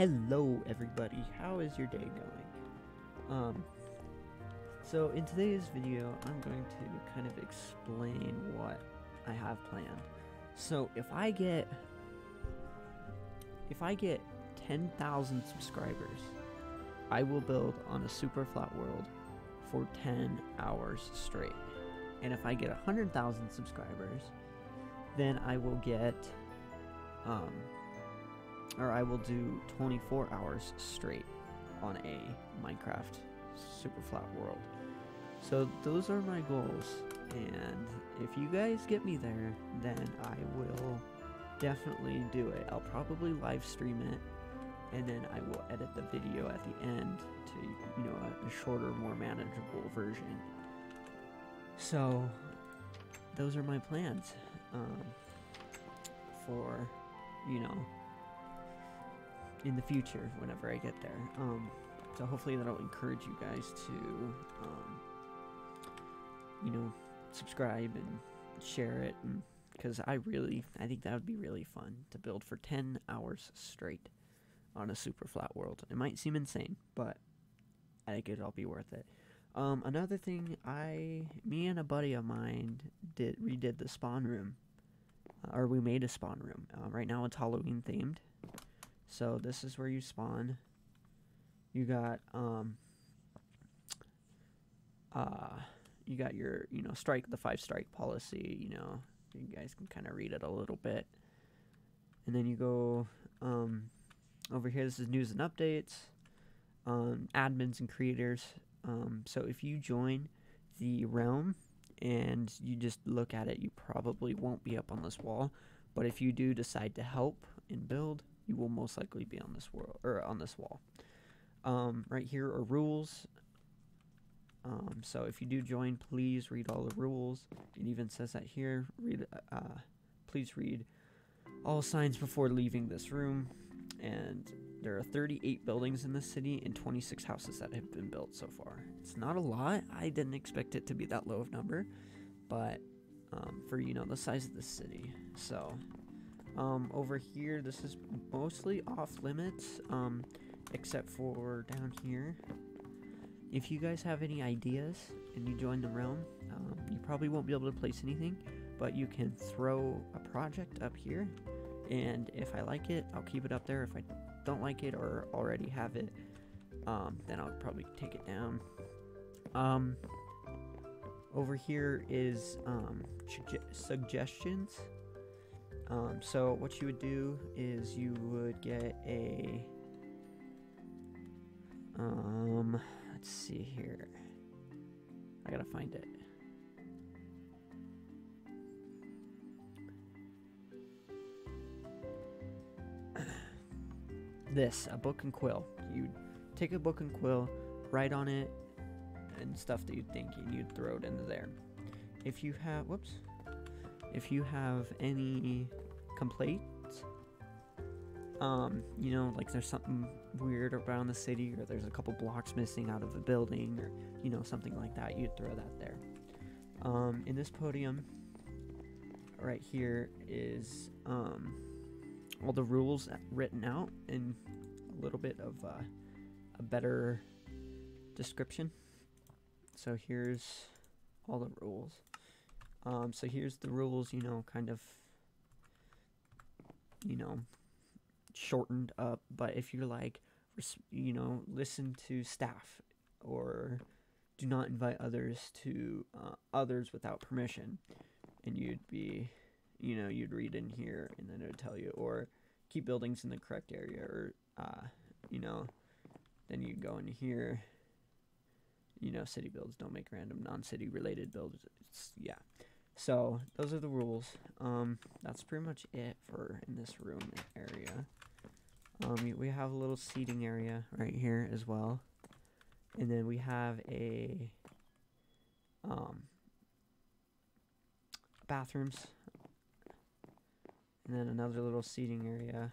Hello, everybody. How is your day going? Um, so in today's video, I'm going to kind of explain what I have planned. So if I get, if I get 10,000 subscribers, I will build on a super flat world for 10 hours straight. And if I get 100,000 subscribers, then I will get, um, or I will do 24 hours straight on a Minecraft super flat world. So those are my goals, and if you guys get me there, then I will definitely do it. I'll probably live stream it, and then I will edit the video at the end to, you know, a, shorter, more manageable version. So those are my plans um, for, you know, in the future whenever I get there. Um, so hopefully that'll encourage you guys to, um, you know, subscribe and share it, because I really, I think that would be really fun to build for 10 hours straight on a super flat world. It might seem insane, but I think it'll be worth it. Um, another thing, I, me and a buddy of mine did redid the spawn room, uh, or we made a spawn room. Uh, right now it's Halloween themed, so this is where you spawn. You got um, uh, you got your you know strike the five strike policy. You know, you guys can kind of read it a little bit, and then you go um, over here. This is news and updates, um, admins and creators. Um, so if you join the realm and you just look at it, you probably won't be up on this wall. But if you do decide to help and build, you will most likely be on this world or on this wall. Um, right here are rules. Um, so if you do join, please read all the rules. It even says that here. Read. Uh, please read all signs before leaving this room. And there are 38 buildings in the city and 26 houses that have been built so far. It's not a lot. I didn't expect it to be that low of number, but um, for you know the size of the city. So um, over here, this is mostly off limits, um, except for down here. If you guys have any ideas and you join the realm, um, you probably won't be able to place anything, but you can throw a project up here. And if I like it, I'll keep it up there. If I don't like it or already have it, um, then I'll probably take it down. Um, over here is um, suggestions. Um, so what you would do is you would get a um let's see here. I gotta find it. this, a book and quill. You'd take a book and quill, write on it, and stuff that you think, and you'd throw it into there. If you have, whoops, if you have any complaints, um, you know, like there's something weird around the city, or there's a couple blocks missing out of a building, or you know, something like that, you'd throw that there. Um, in this podium, right here is um, all the rules written out in a little bit of uh, a better description. So here's all the rules. Um, so here's the rules, you know, kind of, you know, shortened up. But if you're like, you know, listen to staff or do not invite others to uh, others without permission, and you'd be, you know, you'd read in here and then it would tell you, or keep buildings in the correct area, or, uh, you know, then you'd go in here. You know, city builds don't make random non-city related builds. It's, yeah. So those are the rules. Um, that's pretty much it for in this room area. Um, we have a little seating area right here as well, and then we have a um, bathrooms, and then another little seating area.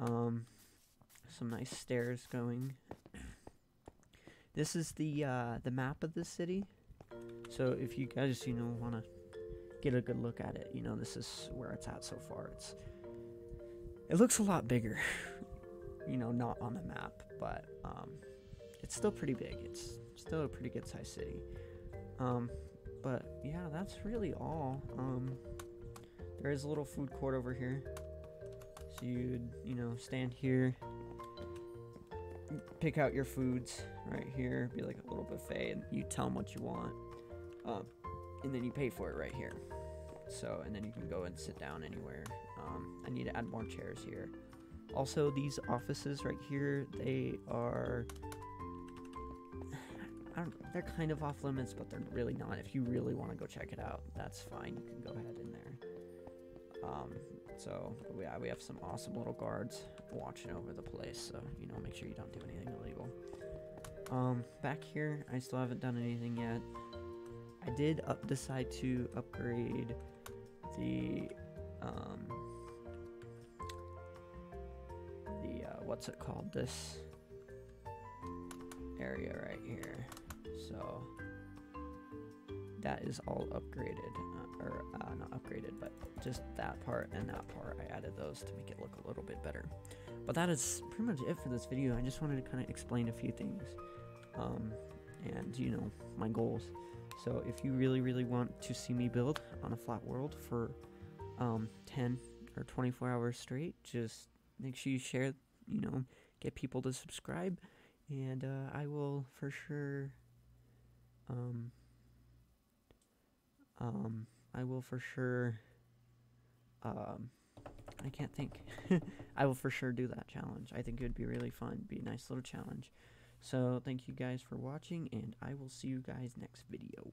Um, some nice stairs going. This is the uh, the map of the city. So if you guys, you know, want to get a good look at it, you know, this is where it's at so far. It's it looks a lot bigger. You know, not on the map, but um, it's still pretty big. It's still a pretty good sized city. Um, but yeah, that's really all. Um, there is a little food court over here. So you'd, you know, stand here, pick out your foods right here, be like a little buffet, and you tell them what you want. Um, and then you pay for it right here. So, and then you can go and sit down anywhere. Um, I need to add more chairs here. Also, these offices right here, they are. They're kind of off limits, but they're really not. If you really want to go check it out, that's fine. You can go ahead in there. Um, so yeah, we have some awesome little guards watching over the place. So you know, make sure you don't do anything illegal. Um, back here, I still haven't done anything yet. I did up decide to upgrade the um, the uh, what's it called? This area right here. So that is all upgraded, uh, or uh, not upgraded, but just that part and that part. I added those to make it look a little bit better. But that is pretty much it for this video. I just wanted to kind of explain a few things, um, and you know my goals. So if you really, really want to see me build on a flat world for um, 10 or 24 hours straight, just make sure you share, you know, get people to subscribe, and uh, I will for sure. Um, um, I will for sure. Um, I can't think. I will for sure do that challenge. I think it would be really fun. Be a nice little challenge. So thank you guys for watching, and I will see you guys next video.